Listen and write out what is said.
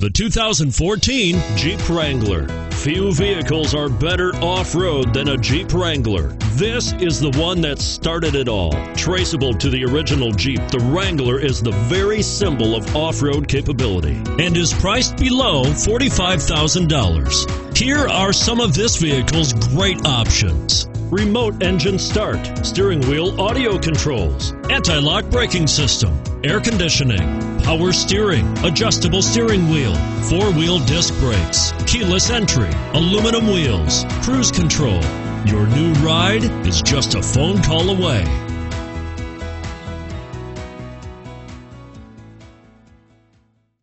The 2014 Jeep Wrangler. Few vehicles are better off road than a Jeep Wrangler. This is the one that started it all. Traceable to the original Jeep, the Wrangler is the very symbol of off road capability and is priced below $45,000. Here are some of this vehicle's great options remote engine start, steering wheel audio controls, anti lock braking system, air conditioning, power steering, adjustable steering wheel, four wheel disc brakes, keyless entry, aluminum wheels, cruise control. Your new ride is just a phone call away.